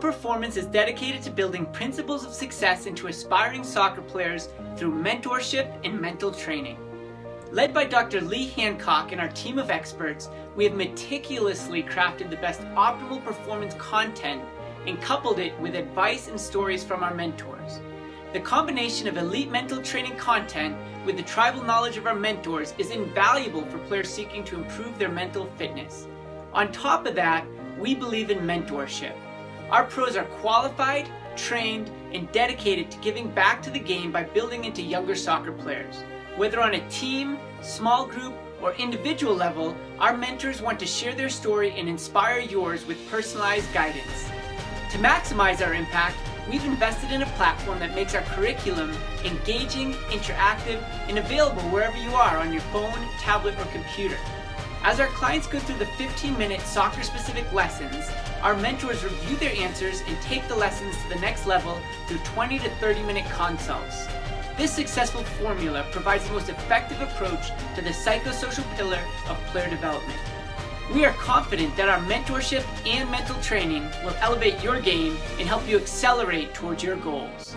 Performance is dedicated to building principles of success into aspiring soccer players through mentorship and mental training. Led by Dr. Lee Hancock and our team of experts, we have meticulously crafted the best optimal performance content and coupled it with advice and stories from our mentors. The combination of elite mental training content with the tribal knowledge of our mentors is invaluable for players seeking to improve their mental fitness. On top of that, we believe in mentorship. Our pros are qualified, trained, and dedicated to giving back to the game by building into younger soccer players. Whether on a team, small group, or individual level, our mentors want to share their story and inspire yours with personalized guidance. To maximize our impact, we've invested in a platform that makes our curriculum engaging, interactive, and available wherever you are on your phone, tablet, or computer. As our clients go through the 15 minute soccer specific lessons, our mentors review their answers and take the lessons to the next level through 20 to 30 minute consults. This successful formula provides the most effective approach to the psychosocial pillar of player development. We are confident that our mentorship and mental training will elevate your game and help you accelerate towards your goals.